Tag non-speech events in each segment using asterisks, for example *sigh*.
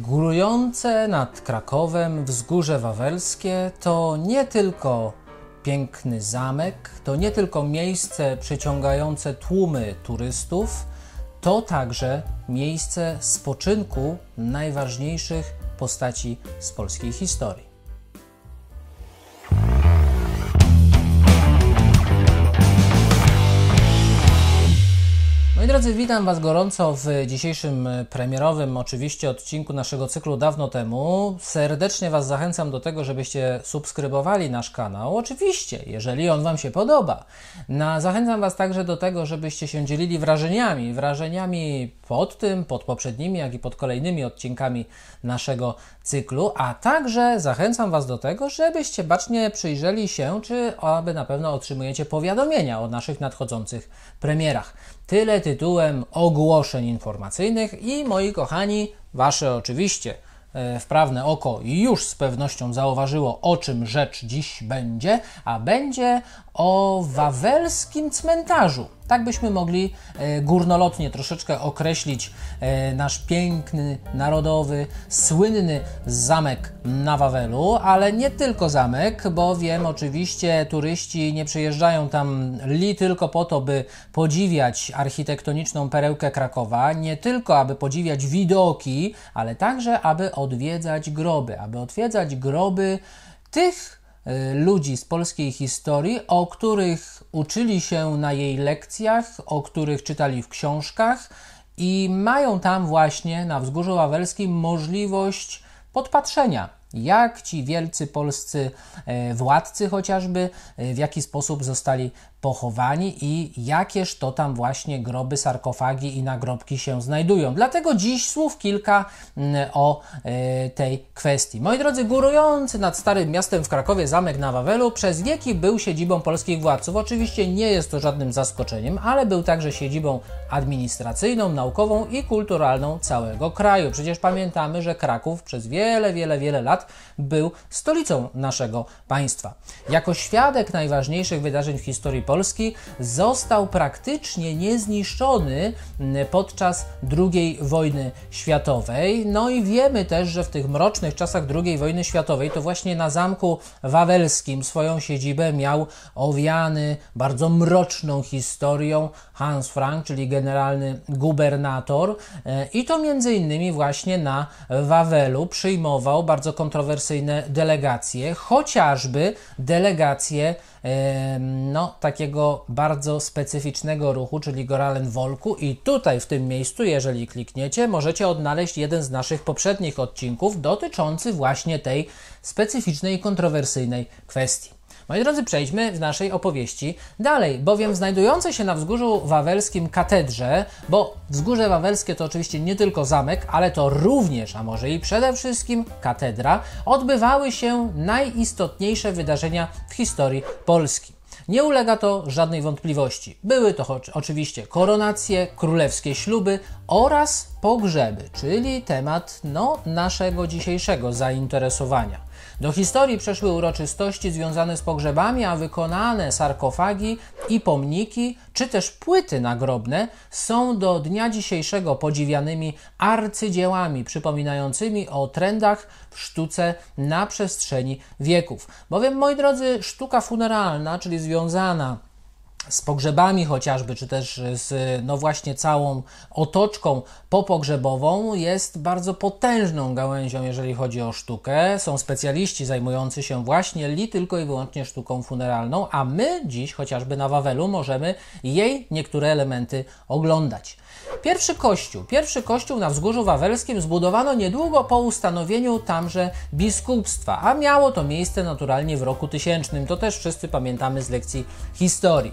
Górujące nad Krakowem wzgórze wawelskie to nie tylko piękny zamek, to nie tylko miejsce przyciągające tłumy turystów, to także miejsce spoczynku najważniejszych postaci z polskiej historii. Drodzy, witam Was gorąco w dzisiejszym premierowym, oczywiście, odcinku naszego cyklu dawno temu. Serdecznie Was zachęcam do tego, żebyście subskrybowali nasz kanał. Oczywiście, jeżeli on Wam się podoba. Na, zachęcam Was także do tego, żebyście się dzielili wrażeniami. Wrażeniami pod tym, pod poprzednimi, jak i pod kolejnymi odcinkami naszego cyklu. A także zachęcam Was do tego, żebyście bacznie przyjrzeli się, czy aby na pewno otrzymujecie powiadomienia o naszych nadchodzących premierach. Tyle tytułem ogłoszeń informacyjnych i moi kochani, Wasze oczywiście e, wprawne oko już z pewnością zauważyło, o czym rzecz dziś będzie, a będzie o wawelskim cmentarzu. Tak byśmy mogli e, górnolotnie troszeczkę określić e, nasz piękny, narodowy, słynny zamek na Wawelu, ale nie tylko zamek, bo wiem, oczywiście turyści nie przyjeżdżają tam li tylko po to, by podziwiać architektoniczną perełkę Krakowa, nie tylko aby podziwiać widoki, ale także aby odwiedzać groby, aby odwiedzać groby tych ludzi z polskiej historii, o których uczyli się na jej lekcjach, o których czytali w książkach i mają tam właśnie na Wzgórzu Wawelskim możliwość podpatrzenia jak ci wielcy polscy e, władcy chociażby, e, w jaki sposób zostali pochowani i jakież to tam właśnie groby, sarkofagi i nagrobki się znajdują. Dlatego dziś słów kilka mm, o e, tej kwestii. Moi drodzy, górujący nad Starym Miastem w Krakowie zamek na Wawelu przez wieki był siedzibą polskich władców. Oczywiście nie jest to żadnym zaskoczeniem, ale był także siedzibą administracyjną, naukową i kulturalną całego kraju. Przecież pamiętamy, że Kraków przez wiele, wiele, wiele lat był stolicą naszego państwa. Jako świadek najważniejszych wydarzeń w historii Polski został praktycznie niezniszczony mm, podczas II wojny światowej. No i wiemy też, że w tych mrocznych czasach II wojny światowej to właśnie na Zamku Wawelskim swoją siedzibę miał owiany bardzo mroczną historią Hans Frank, czyli generalny gubernator e, i to między innymi właśnie na Wawelu przyjmował bardzo kontrowersyjne delegacje, chociażby delegacje no, takiego bardzo specyficznego ruchu, czyli Goralen Wolku. I tutaj w tym miejscu, jeżeli klikniecie, możecie odnaleźć jeden z naszych poprzednich odcinków dotyczący właśnie tej specyficznej i kontrowersyjnej kwestii. Moi drodzy, przejdźmy w naszej opowieści dalej, bowiem znajdujące się na wzgórzu wawelskim katedrze, bo wzgórze wawelskie to oczywiście nie tylko zamek, ale to również, a może i przede wszystkim katedra, odbywały się najistotniejsze wydarzenia w historii Polski. Nie ulega to żadnej wątpliwości. Były to oczywiście koronacje, królewskie śluby oraz pogrzeby, czyli temat no, naszego dzisiejszego zainteresowania. Do historii przeszły uroczystości związane z pogrzebami, a wykonane sarkofagi i pomniki, czy też płyty nagrobne są do dnia dzisiejszego podziwianymi arcydziełami przypominającymi o trendach w sztuce na przestrzeni wieków. Bowiem, moi drodzy, sztuka funeralna, czyli związana z pogrzebami chociażby, czy też z no właśnie całą otoczką popogrzebową jest bardzo potężną gałęzią, jeżeli chodzi o sztukę. Są specjaliści zajmujący się właśnie li tylko i wyłącznie sztuką funeralną, a my dziś chociażby na Wawelu możemy jej niektóre elementy oglądać. Pierwszy kościół, pierwszy kościół na wzgórzu wawelskim zbudowano niedługo po ustanowieniu tamże biskupstwa, a miało to miejsce naturalnie w roku tysięcznym. To też wszyscy pamiętamy z lekcji historii.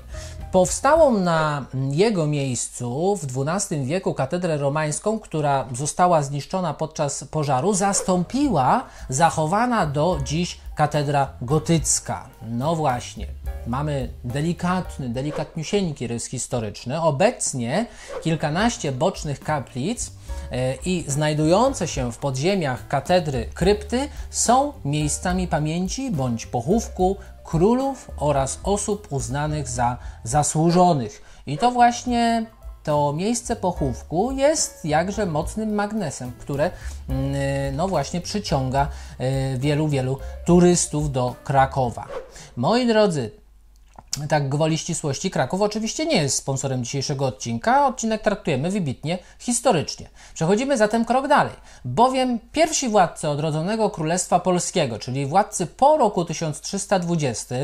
Powstałą na jego miejscu w XII wieku katedrę romańską, która została zniszczona podczas pożaru, zastąpiła zachowana do dziś katedra gotycka. No właśnie, mamy delikatny, delikatniusieńki rys historyczny. Obecnie kilkanaście bocznych kaplic e, i znajdujące się w podziemiach katedry krypty są miejscami pamięci bądź pochówku królów oraz osób uznanych za zasłużonych. I to właśnie to miejsce pochówku jest jakże mocnym magnesem, które mm, no właśnie przyciąga y, wielu, wielu turystów do Krakowa. Moi drodzy, tak gwoli ścisłości, Kraków oczywiście nie jest sponsorem dzisiejszego odcinka. Odcinek traktujemy wybitnie historycznie. Przechodzimy zatem krok dalej, bowiem pierwsi władcy odrodzonego Królestwa Polskiego, czyli władcy po roku 1320,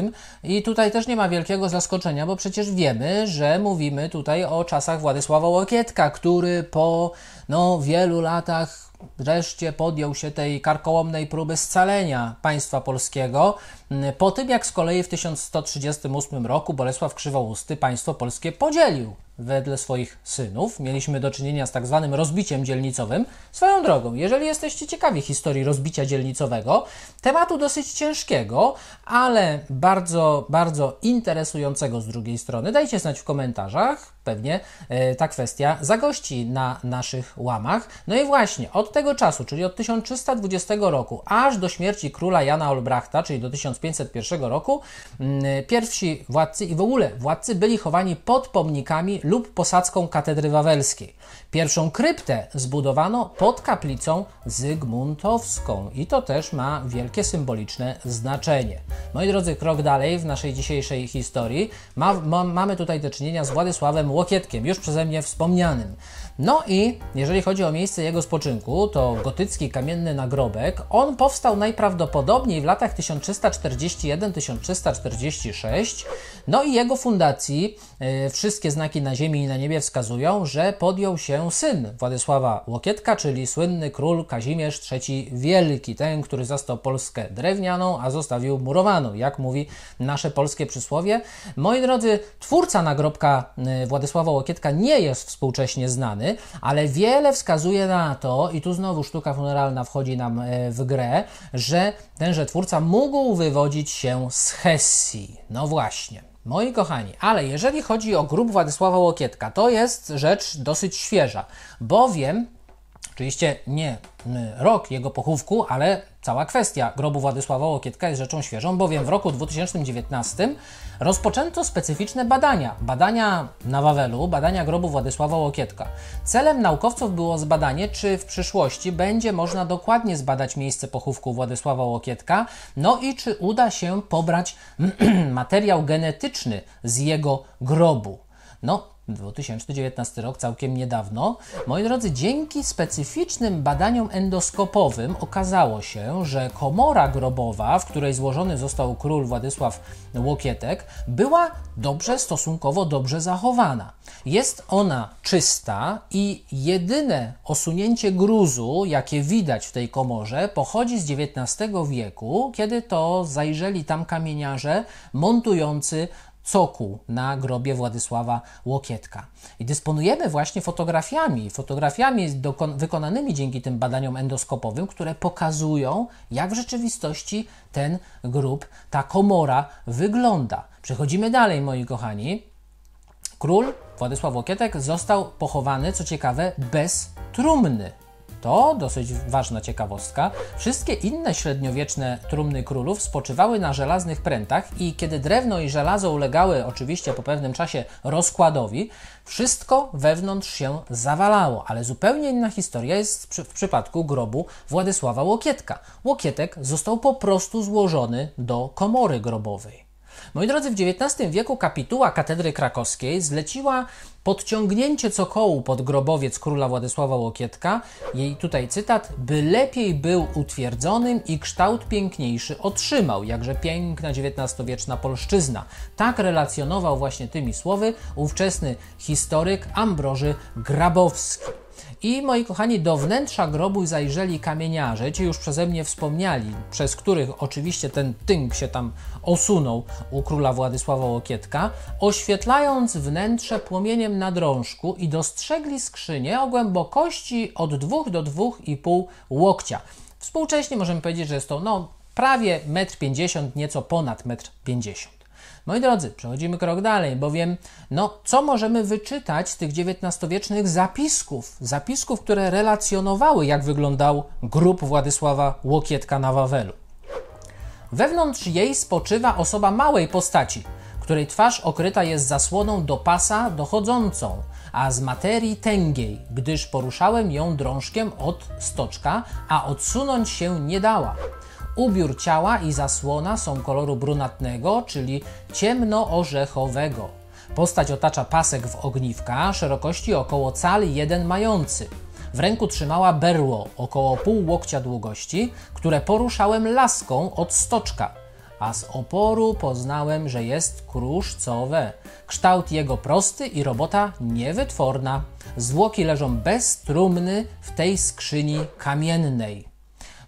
i tutaj też nie ma wielkiego zaskoczenia, bo przecież wiemy, że mówimy tutaj o czasach Władysława Łokietka, który po no, wielu latach wreszcie podjął się tej karkołomnej próby scalenia państwa polskiego, mm, po tym jak z kolei w 1138 roku Bolesław Krzywousty państwo polskie podzielił wedle swoich synów. Mieliśmy do czynienia z tak zwanym rozbiciem dzielnicowym. Swoją drogą, jeżeli jesteście ciekawi historii rozbicia dzielnicowego, tematu dosyć ciężkiego, ale bardzo, bardzo interesującego z drugiej strony, dajcie znać w komentarzach. Pewnie e, ta kwestia zagości na naszych łamach. No i właśnie od tego czasu, czyli od 1320 roku, aż do śmierci króla Jana Olbrachta, czyli do 1501 roku, mm, pierwsi władcy i w ogóle władcy byli chowani pod pomnikami lub posadzką katedry wawelskiej. Pierwszą kryptę zbudowano pod kaplicą zygmuntowską i to też ma wielkie symboliczne znaczenie. Moi drodzy, krok dalej w naszej dzisiejszej historii ma, ma, mamy tutaj do czynienia z Władysławem Łokietkiem, już przeze mnie wspomnianym. No i jeżeli chodzi o miejsce jego spoczynku, to gotycki kamienny nagrobek, on powstał najprawdopodobniej w latach 1341-1346. No i jego fundacji yy, wszystkie znaki na ziemi i na niebie wskazują, że podjął się syn Władysława Łokietka, czyli słynny król Kazimierz III Wielki, ten, który zastał Polskę drewnianą, a zostawił murowaną, jak mówi nasze polskie przysłowie. Moi drodzy, twórca nagrobka y, Władysława Łokietka nie jest współcześnie znany, ale wiele wskazuje na to, i tu znowu sztuka funeralna wchodzi nam e, w grę, że tenże twórca mógł wywodzić się z Hesji. No właśnie. Moi kochani, ale jeżeli chodzi o grób Władysława Łokietka, to jest rzecz dosyć świeża, bowiem Oczywiście nie rok jego pochówku, ale cała kwestia grobu Władysława Łokietka jest rzeczą świeżą, bowiem w roku 2019 rozpoczęto specyficzne badania. Badania na Wawelu, badania grobu Władysława Łokietka. Celem naukowców było zbadanie, czy w przyszłości będzie można dokładnie zbadać miejsce pochówku Władysława Łokietka, no i czy uda się pobrać *clears throat* materiał genetyczny z jego grobu. No, 2019 rok, całkiem niedawno. Moi drodzy, dzięki specyficznym badaniom endoskopowym okazało się, że komora grobowa, w której złożony został król Władysław Łokietek, była dobrze, stosunkowo dobrze zachowana. Jest ona czysta i jedyne osunięcie gruzu, jakie widać w tej komorze, pochodzi z XIX wieku, kiedy to zajrzeli tam kamieniarze montujący cokół na grobie Władysława Łokietka. I dysponujemy właśnie fotografiami, fotografiami wykonanymi dzięki tym badaniom endoskopowym, które pokazują, jak w rzeczywistości ten grób, ta komora wygląda. Przechodzimy dalej, moi kochani. Król Władysław Łokietek został pochowany, co ciekawe, bez trumny. To dosyć ważna ciekawostka. Wszystkie inne średniowieczne trumny królów spoczywały na żelaznych prętach i kiedy drewno i żelazo ulegały oczywiście po pewnym czasie rozkładowi, wszystko wewnątrz się zawalało, ale zupełnie inna historia jest w przypadku grobu Władysława Łokietka. Łokietek został po prostu złożony do komory grobowej. Moi drodzy, w XIX wieku kapituła katedry krakowskiej zleciła podciągnięcie cokołu pod grobowiec króla Władysława Łokietka, jej tutaj cytat, by lepiej był utwierdzonym i kształt piękniejszy otrzymał, jakże piękna XIX-wieczna polszczyzna. Tak relacjonował właśnie tymi słowy ówczesny historyk Ambroży Grabowski. I moi kochani, do wnętrza grobu zajrzeli kamieniarze, ci już przeze mnie wspomniali, przez których oczywiście ten tynk się tam osunął u króla Władysława Łokietka, oświetlając wnętrze płomieniem na drążku i dostrzegli skrzynię o głębokości od 2 do 2,5 łokcia. Współcześnie możemy powiedzieć, że jest to no, prawie 1,50 m, nieco ponad 1,50 m. Moi drodzy, przechodzimy krok dalej, bowiem no, co możemy wyczytać z tych XIX-wiecznych zapisków? Zapisków, które relacjonowały, jak wyglądał grób Władysława Łokietka na Wawelu. Wewnątrz jej spoczywa osoba małej postaci, której twarz okryta jest zasłoną do pasa dochodzącą, a z materii tęgiej, gdyż poruszałem ją drążkiem od stoczka, a odsunąć się nie dała. Ubiór ciała i zasłona są koloru brunatnego, czyli ciemno-orzechowego. Postać otacza pasek w ogniwka, szerokości około cal jeden mający. W ręku trzymała berło około pół łokcia długości, które poruszałem laską od stoczka, a z oporu poznałem, że jest kruszcowe. Kształt jego prosty i robota niewytworna. Zwłoki leżą bez trumny w tej skrzyni kamiennej.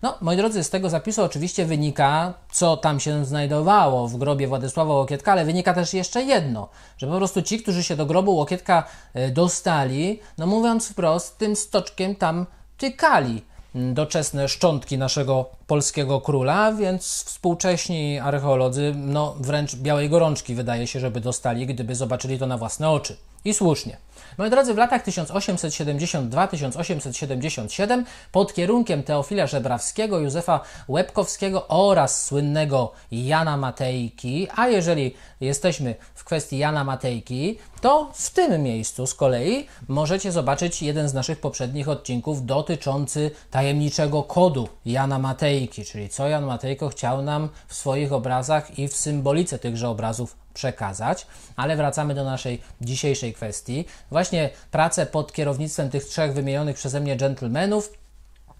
No, moi drodzy, z tego zapisu oczywiście wynika, co tam się znajdowało w grobie Władysława Łokietka, ale wynika też jeszcze jedno, że po prostu ci, którzy się do grobu Łokietka e, dostali, no mówiąc wprost, tym stoczkiem tam tykali doczesne szczątki naszego polskiego króla, więc współcześni archeolodzy, no wręcz białej gorączki wydaje się, żeby dostali, gdyby zobaczyli to na własne oczy. I słusznie. Moi drodzy, w latach 1872-1877 pod kierunkiem Teofila Żebrawskiego, Józefa Łebkowskiego oraz słynnego Jana Matejki, a jeżeli jesteśmy w kwestii Jana Matejki, to w tym miejscu z kolei możecie zobaczyć jeden z naszych poprzednich odcinków dotyczący tajemniczego kodu Jana Matejki, czyli co Jan Matejko chciał nam w swoich obrazach i w symbolice tychże obrazów przekazać, ale wracamy do naszej dzisiejszej kwestii. Właśnie prace pod kierownictwem tych trzech wymienionych przeze mnie dżentelmenów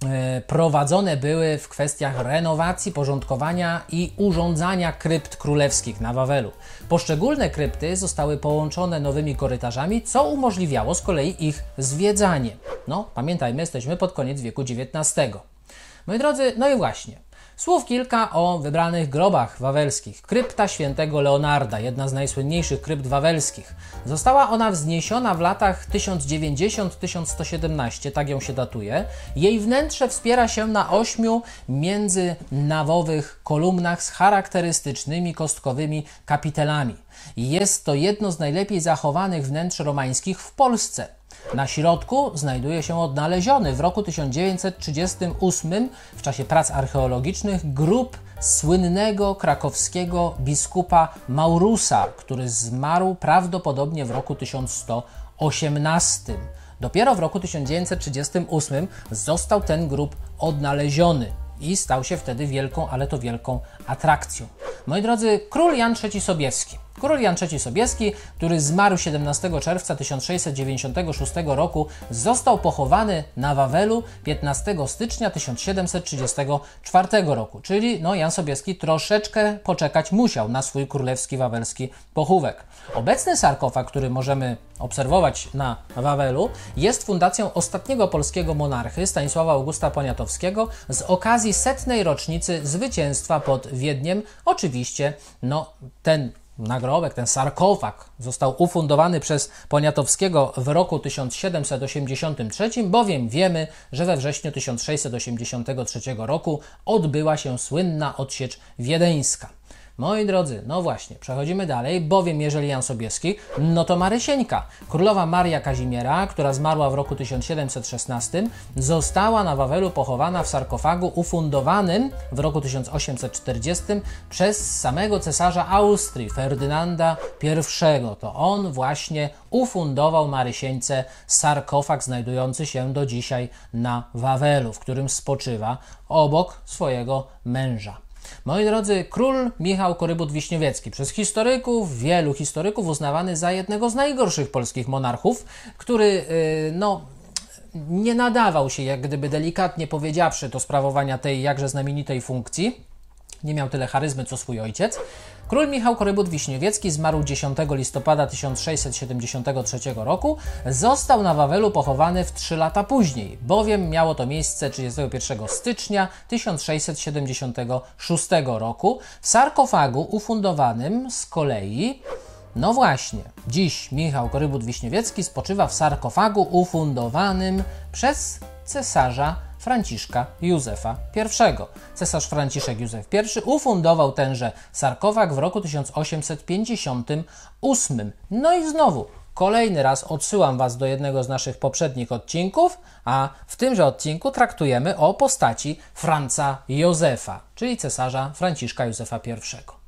e, prowadzone były w kwestiach renowacji, porządkowania i urządzania krypt królewskich na Wawelu. Poszczególne krypty zostały połączone nowymi korytarzami, co umożliwiało z kolei ich zwiedzanie. No, pamiętajmy, jesteśmy pod koniec wieku XIX. Moi drodzy, no i właśnie. Słów kilka o wybranych grobach wawelskich. Krypta świętego Leonarda, jedna z najsłynniejszych krypt wawelskich. Została ona wzniesiona w latach 1090-1117, tak ją się datuje. Jej wnętrze wspiera się na ośmiu międzynawowych kolumnach z charakterystycznymi kostkowymi kapitelami. Jest to jedno z najlepiej zachowanych wnętrz romańskich w Polsce. Na środku znajduje się odnaleziony w roku 1938 w czasie prac archeologicznych grób słynnego krakowskiego biskupa Maurusa, który zmarł prawdopodobnie w roku 1118. Dopiero w roku 1938 został ten grób odnaleziony i stał się wtedy wielką, ale to wielką atrakcją. Moi drodzy, król Jan III Sobieski Król Jan III Sobieski, który zmarł 17 czerwca 1696 roku, został pochowany na Wawelu 15 stycznia 1734 roku. Czyli no, Jan Sobieski troszeczkę poczekać musiał na swój królewski wawelski pochówek. Obecny sarkofag, który możemy obserwować na Wawelu, jest fundacją ostatniego polskiego monarchy Stanisława Augusta Poniatowskiego z okazji setnej rocznicy zwycięstwa pod Wiedniem. Oczywiście, no, ten nagrobek, ten sarkofag został ufundowany przez Poniatowskiego w roku 1783, bowiem wiemy, że we wrześniu 1683 roku odbyła się słynna odsiecz wiedeńska. Moi drodzy, no właśnie, przechodzimy dalej, bowiem jeżeli Jan Sobieski, no to Marysieńka. Królowa Maria Kazimiera, która zmarła w roku 1716, została na Wawelu pochowana w sarkofagu ufundowanym w roku 1840 przez samego cesarza Austrii, Ferdynanda I. To on właśnie ufundował Marysieńce sarkofag znajdujący się do dzisiaj na Wawelu, w którym spoczywa obok swojego męża. Moi drodzy, król Michał Korybut-Wiśniewiecki, przez historyków, wielu historyków uznawany za jednego z najgorszych polskich monarchów, który, yy, no, nie nadawał się, jak gdyby delikatnie powiedziawszy, do sprawowania tej jakże znamienitej funkcji. Nie miał tyle charyzmy co swój ojciec. Król Michał Korybut-Wiśniewiecki zmarł 10 listopada 1673 roku. Został na Wawelu pochowany w 3 lata później, bowiem miało to miejsce 31 stycznia 1676 roku w sarkofagu ufundowanym z kolei no właśnie, dziś Michał Korybut-Wiśniewiecki spoczywa w sarkofagu ufundowanym przez cesarza Franciszka Józefa I. Cesarz Franciszek Józef I ufundował tenże sarkofag w roku 1858. No i znowu, kolejny raz odsyłam Was do jednego z naszych poprzednich odcinków, a w tymże odcinku traktujemy o postaci Franca Józefa, czyli cesarza Franciszka Józefa I.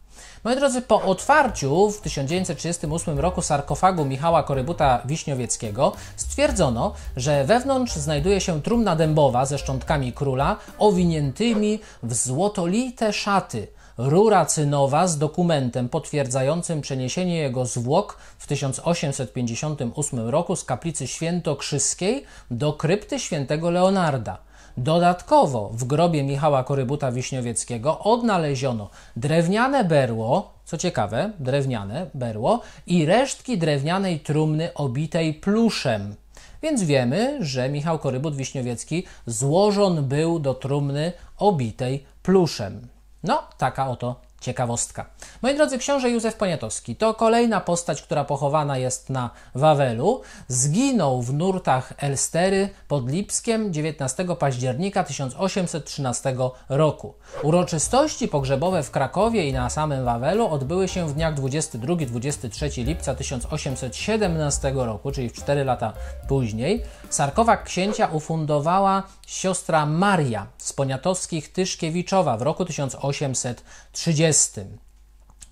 Moi drodzy, po otwarciu w 1938 roku sarkofagu Michała Korybuta Wiśniowieckiego stwierdzono, że wewnątrz znajduje się trumna dębowa ze szczątkami króla owiniętymi w złotolite szaty, rura cynowa z dokumentem potwierdzającym przeniesienie jego zwłok w 1858 roku z kaplicy świętokrzyskiej do krypty świętego Leonarda. Dodatkowo w grobie Michała Korybuta Wiśniowieckiego odnaleziono drewniane berło, co ciekawe, drewniane berło i resztki drewnianej trumny obitej pluszem. Więc wiemy, że Michał Korybut Wiśniowiecki złożon był do trumny obitej pluszem. No, taka oto ciekawostka. Moi drodzy, książę Józef Poniatowski to kolejna postać, która pochowana jest na Wawelu. Zginął w nurtach Elstery pod Lipskiem 19 października 1813 roku. Uroczystości pogrzebowe w Krakowie i na samym Wawelu odbyły się w dniach 22-23 lipca 1817 roku, czyli w 4 lata później. Sarkowak księcia ufundowała siostra Maria z Poniatowskich Tyszkiewiczowa w roku 1830.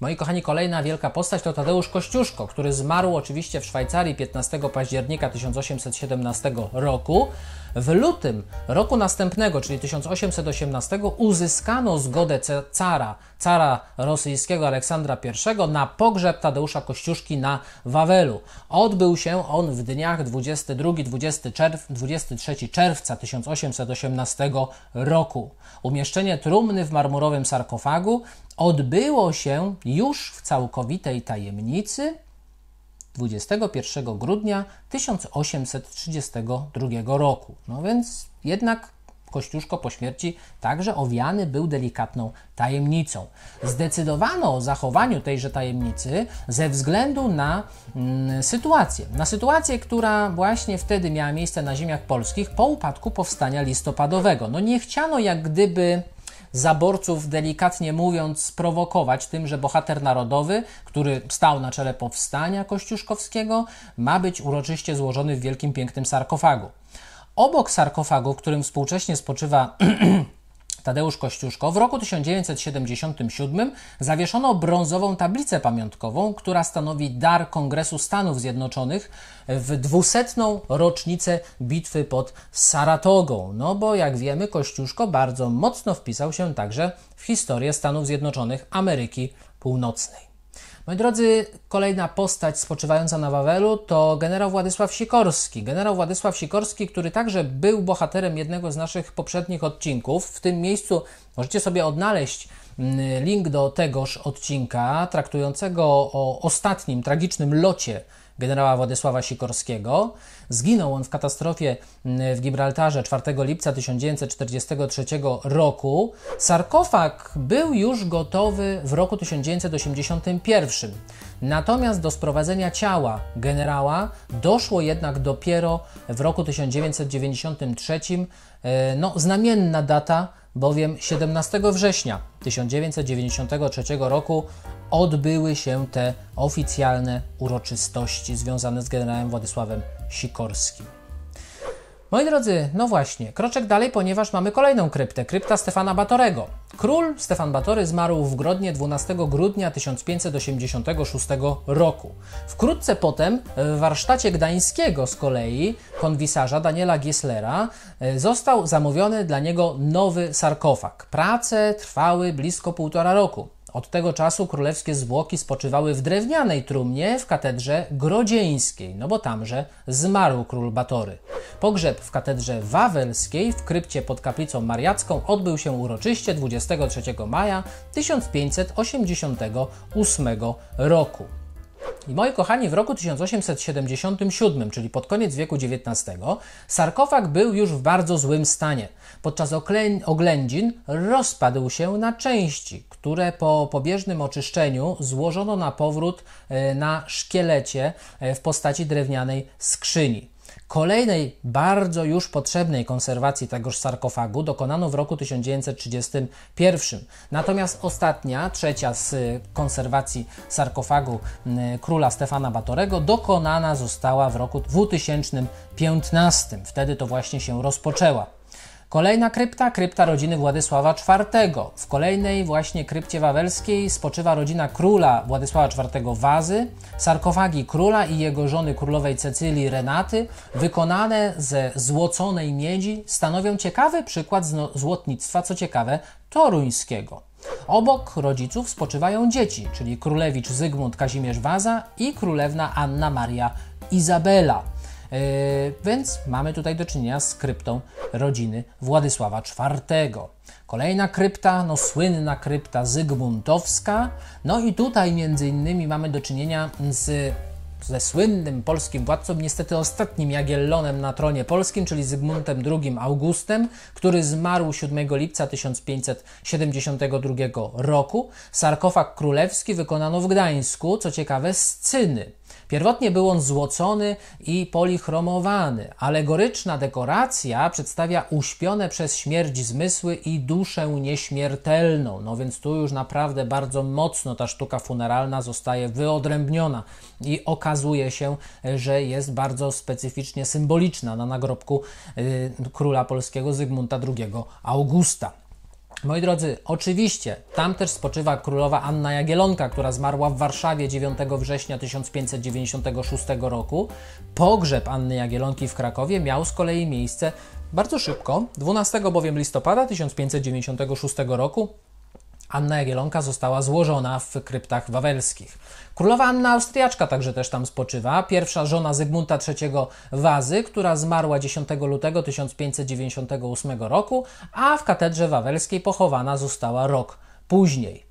Moi kochani, kolejna wielka postać to Tadeusz Kościuszko, który zmarł oczywiście w Szwajcarii 15 października 1817 roku. W lutym roku następnego, czyli 1818, uzyskano zgodę cara, cara rosyjskiego Aleksandra I na pogrzeb Tadeusza Kościuszki na Wawelu. Odbył się on w dniach 22-23 czerw, czerwca 1818 roku. Umieszczenie trumny w marmurowym sarkofagu odbyło się już w całkowitej tajemnicy 21 grudnia 1832 roku. No więc jednak Kościuszko po śmierci także owiany był delikatną tajemnicą. Zdecydowano o zachowaniu tejże tajemnicy ze względu na mm, sytuację. Na sytuację, która właśnie wtedy miała miejsce na ziemiach polskich po upadku powstania listopadowego. No nie chciano jak gdyby zaborców, delikatnie mówiąc, sprowokować tym, że bohater narodowy, który stał na czele powstania kościuszkowskiego, ma być uroczyście złożony w wielkim, pięknym sarkofagu. Obok sarkofagu, w którym współcześnie spoczywa *clears throat* Tadeusz Kościuszko, w roku 1977 zawieszono brązową tablicę pamiątkową, która stanowi dar Kongresu Stanów Zjednoczonych w dwusetną rocznicę bitwy pod Saratogą. No bo jak wiemy, Kościuszko bardzo mocno wpisał się także w historię Stanów Zjednoczonych Ameryki Północnej. Moi drodzy, kolejna postać spoczywająca na Wawelu to generał Władysław Sikorski. Generał Władysław Sikorski, który także był bohaterem jednego z naszych poprzednich odcinków. W tym miejscu możecie sobie odnaleźć mm, link do tegoż odcinka traktującego o ostatnim tragicznym locie generała Władysława Sikorskiego. Zginął on w katastrofie mm, w Gibraltarze 4 lipca 1943 roku. Sarkofag był już gotowy w roku 1981. Natomiast do sprowadzenia ciała generała doszło jednak dopiero w roku 1993. E, no, znamienna data, bowiem 17 września 1993 roku odbyły się te oficjalne uroczystości związane z generałem Władysławem Sikorskim. Moi drodzy, no właśnie, kroczek dalej, ponieważ mamy kolejną kryptę, krypta Stefana Batorego. Król Stefan Batory zmarł w Grodnie 12 grudnia 1586 roku. Wkrótce potem w warsztacie gdańskiego z kolei konwisarza Daniela Gieslera e, został zamówiony dla niego nowy sarkofag. Prace trwały blisko półtora roku. Od tego czasu królewskie zwłoki spoczywały w drewnianej trumnie w katedrze grodzieńskiej, no bo tamże zmarł król Batory. Pogrzeb w katedrze wawelskiej w krypcie pod kaplicą mariacką odbył się uroczyście 23 maja 1588 roku. I moi kochani, w roku 1877, czyli pod koniec wieku XIX, sarkofag był już w bardzo złym stanie. Podczas oględzin rozpadł się na części, które po pobieżnym oczyszczeniu złożono na powrót e, na szkielecie e, w postaci drewnianej skrzyni. Kolejnej bardzo już potrzebnej konserwacji tegoż sarkofagu dokonano w roku 1931. Natomiast ostatnia, trzecia z konserwacji sarkofagu króla Stefana Batorego dokonana została w roku 2015. Wtedy to właśnie się rozpoczęła. Kolejna krypta, krypta rodziny Władysława IV. W kolejnej właśnie krypcie wawelskiej spoczywa rodzina króla Władysława IV Wazy, sarkofagi króla i jego żony królowej Cecylii Renaty, wykonane ze złoconej miedzi, stanowią ciekawy przykład złotnictwa, co ciekawe, toruńskiego. Obok rodziców spoczywają dzieci, czyli królewicz Zygmunt Kazimierz Waza i królewna Anna Maria Izabela. Yy, więc mamy tutaj do czynienia z kryptą rodziny Władysława IV. Kolejna krypta, no słynna krypta Zygmuntowska. No i tutaj między innymi mamy do czynienia z ze słynnym polskim władcą, niestety ostatnim Jagiellonem na tronie polskim, czyli Zygmuntem II Augustem, który zmarł 7 lipca 1572 roku. Sarkofag królewski wykonano w Gdańsku, co ciekawe z cyny. Pierwotnie był on złocony i polichromowany. Alegoryczna dekoracja przedstawia uśpione przez śmierć zmysły i duszę nieśmiertelną. No więc tu już naprawdę bardzo mocno ta sztuka funeralna zostaje wyodrębniona i okazuje się, że jest bardzo specyficznie symboliczna na nagrobku y, króla polskiego Zygmunta II Augusta. Moi drodzy, oczywiście tam też spoczywa królowa Anna Jagielonka, która zmarła w Warszawie 9 września 1596 roku. Pogrzeb Anny Jagielonki w Krakowie miał z kolei miejsce bardzo szybko, 12 bowiem listopada 1596 roku Anna Jagielonka została złożona w kryptach wawelskich. Królowa Anna Austriaczka także też tam spoczywa, pierwsza żona Zygmunta III Wazy, która zmarła 10 lutego 1598 roku, a w katedrze wawelskiej pochowana została rok później.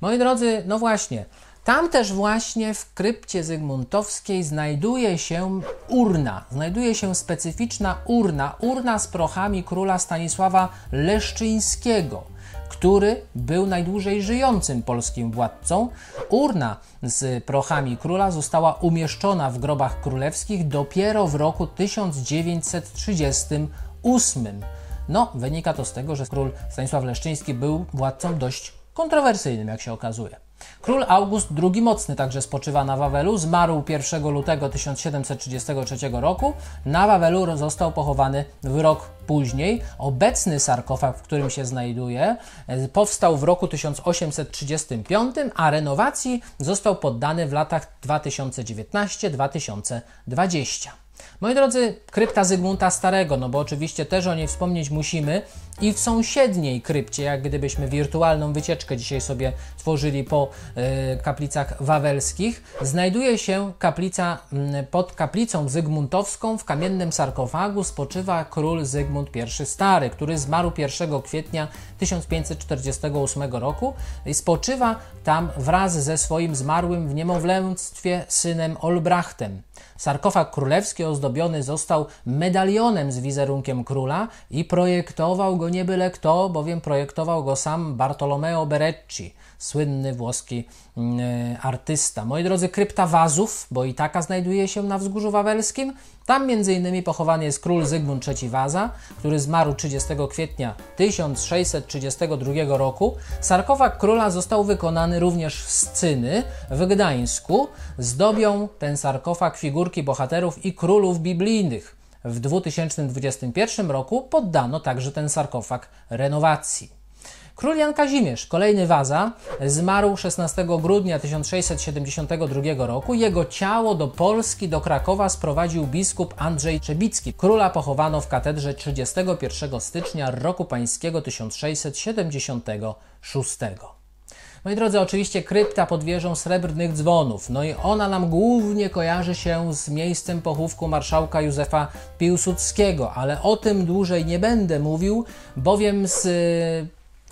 Moi drodzy, no właśnie, tam też właśnie w krypcie zygmuntowskiej znajduje się urna, znajduje się specyficzna urna, urna z prochami króla Stanisława Leszczyńskiego który był najdłużej żyjącym polskim władcą. Urna z prochami króla została umieszczona w grobach królewskich dopiero w roku 1938. No, wynika to z tego, że król Stanisław Leszczyński był władcą dość kontrowersyjnym, jak się okazuje. Król August II Mocny także spoczywa na Wawelu. Zmarł 1 lutego 1733 roku. Na Wawelu został pochowany w rok później. Obecny sarkofag, w którym się znajduje, e, powstał w roku 1835, a renowacji został poddany w latach 2019-2020. Moi drodzy, krypta Zygmunta Starego, no bo oczywiście też o niej wspomnieć musimy i w sąsiedniej krypcie, jak gdybyśmy wirtualną wycieczkę dzisiaj sobie tworzyli po y, kaplicach wawelskich, znajduje się kaplica, y, pod kaplicą zygmuntowską w kamiennym sarkofagu spoczywa król Zygmunt I Stary, który zmarł 1 kwietnia 1548 roku i spoczywa tam wraz ze swoim zmarłym w niemowlęctwie synem Olbrachtem. Sarkofag królewski ozdobiony został medalionem z wizerunkiem króla i projektował go nie byle kto, bowiem projektował go sam Bartolomeo Berecci, słynny włoski mm, e, artysta. Moi drodzy, krypta wazów, bo i taka znajduje się na wzgórzu wawelskim. Tam innymi pochowany jest król Zygmunt III Waza, który zmarł 30 kwietnia 1632 roku. Sarkofag króla został wykonany również z cyny w Gdańsku. Zdobią ten sarkofag figurki bohaterów i królów biblijnych. W 2021 roku poddano także ten sarkofag renowacji. Król Jan Kazimierz, kolejny waza, zmarł 16 grudnia 1672 roku. Jego ciało do Polski, do Krakowa sprowadził biskup Andrzej Czebicki. Króla pochowano w katedrze 31 stycznia roku pańskiego 1676. Moi drodzy, oczywiście krypta pod wieżą srebrnych dzwonów. No i ona nam głównie kojarzy się z miejscem pochówku marszałka Józefa Piłsudskiego, ale o tym dłużej nie będę mówił, bowiem z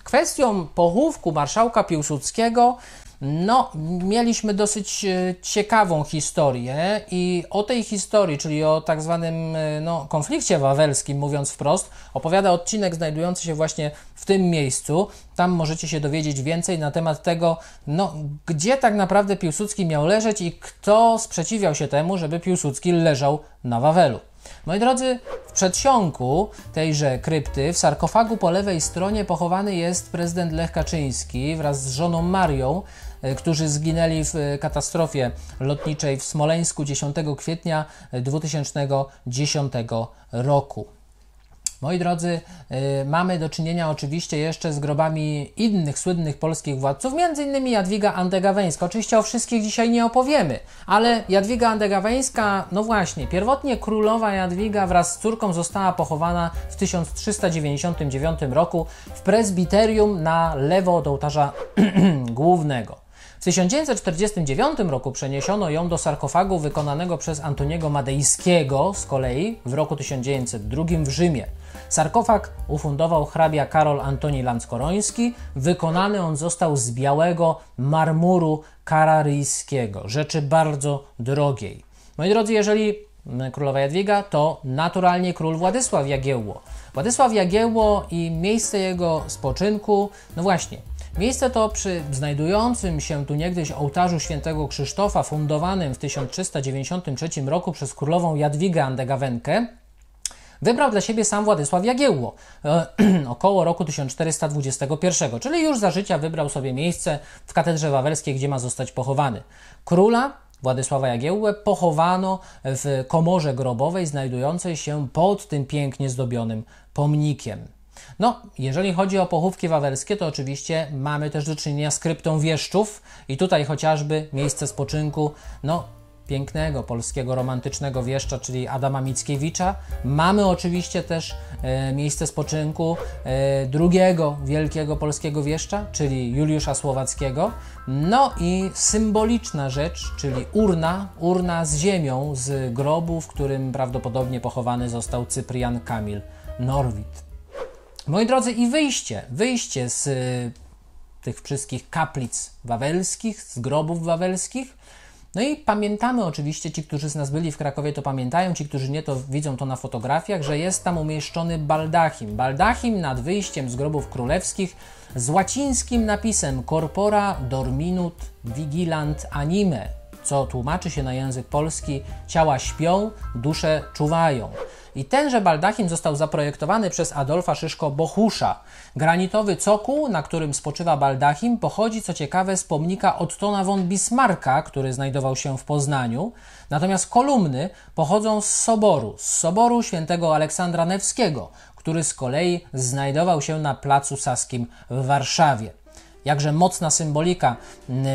Kwestią pochówku marszałka Piłsudskiego no, mieliśmy dosyć e, ciekawą historię i o tej historii, czyli o tak zwanym e, no, konflikcie wawelskim, mówiąc wprost, opowiada odcinek znajdujący się właśnie w tym miejscu. Tam możecie się dowiedzieć więcej na temat tego, no, gdzie tak naprawdę Piłsudski miał leżeć i kto sprzeciwiał się temu, żeby Piłsudski leżał na Wawelu. Moi drodzy, w przedsionku tejże krypty, w sarkofagu po lewej stronie pochowany jest prezydent Lech Kaczyński wraz z żoną Marią, którzy zginęli w e, katastrofie lotniczej w Smoleńsku 10 kwietnia 2010 roku. Moi drodzy, mamy do czynienia oczywiście jeszcze z grobami innych słynnych polskich władców, m.in. Jadwiga Andegaweńska. Oczywiście o wszystkich dzisiaj nie opowiemy, ale Jadwiga Andegaweńska, no właśnie, pierwotnie królowa Jadwiga wraz z córką została pochowana w 1399 roku w prezbiterium na lewo od ołtarza *clears throat* głównego. W 1949 roku przeniesiono ją do sarkofagu wykonanego przez Antoniego Madejskiego z kolei w roku 1902 w Rzymie. Sarkofag ufundował hrabia Karol Antoni Lanskoroński. Wykonany on został z białego marmuru kararyjskiego, rzeczy bardzo drogiej. Moi drodzy, jeżeli królowa Jadwiga, to naturalnie król Władysław Jagiełło. Władysław Jagiełło i miejsce jego spoczynku, no właśnie, Miejsce to przy znajdującym się tu niegdyś ołtarzu świętego Krzysztofa, fundowanym w 1393 roku przez królową Jadwigę Andegawenkę, wybrał dla siebie sam Władysław Jagiełło e, *clears throat* około roku 1421, czyli już za życia wybrał sobie miejsce w katedrze wawelskiej, gdzie ma zostać pochowany. Króla Władysława Jagiełłę pochowano w komorze grobowej znajdującej się pod tym pięknie zdobionym pomnikiem. No, jeżeli chodzi o pochówki wawelskie, to oczywiście mamy też do czynienia z kryptą wieszczów i tutaj chociażby miejsce spoczynku, no, pięknego polskiego romantycznego wieszcza, czyli Adama Mickiewicza. Mamy oczywiście też e, miejsce spoczynku e, drugiego wielkiego polskiego wieszcza, czyli Juliusza Słowackiego. No i symboliczna rzecz, czyli urna, urna z ziemią z grobu, w którym prawdopodobnie pochowany został Cyprian Kamil Norwid. Moi drodzy, i wyjście, wyjście z y, tych wszystkich kaplic wawelskich, z grobów wawelskich. No i pamiętamy oczywiście, ci, którzy z nas byli w Krakowie, to pamiętają, ci, którzy nie, to widzą to na fotografiach, że jest tam umieszczony baldachim. Baldachim nad wyjściem z grobów królewskich z łacińskim napisem Corpora dorminut vigilant anime, co tłumaczy się na język polski ciała śpią, dusze czuwają. I tenże baldachim został zaprojektowany przez Adolfa Szyszko-Bohusza. Granitowy cokół, na którym spoczywa baldachim, pochodzi co ciekawe z pomnika Ottona von Bismarcka, który znajdował się w Poznaniu. Natomiast kolumny pochodzą z soboru, z soboru świętego Aleksandra Newskiego, który z kolei znajdował się na Placu Saskim w Warszawie. Jakże mocna symbolika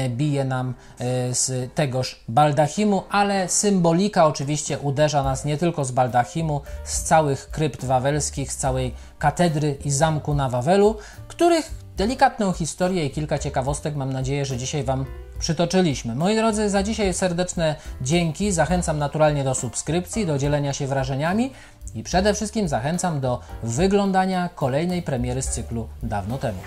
bije nam e, z tegoż baldachimu, ale symbolika oczywiście uderza nas nie tylko z baldachimu, z całych krypt wawelskich, z całej katedry i zamku na Wawelu, których delikatną historię i kilka ciekawostek mam nadzieję, że dzisiaj Wam przytoczyliśmy. Moi drodzy, za dzisiaj serdeczne dzięki. Zachęcam naturalnie do subskrypcji, do dzielenia się wrażeniami i przede wszystkim zachęcam do wyglądania kolejnej premiery z cyklu dawno temu.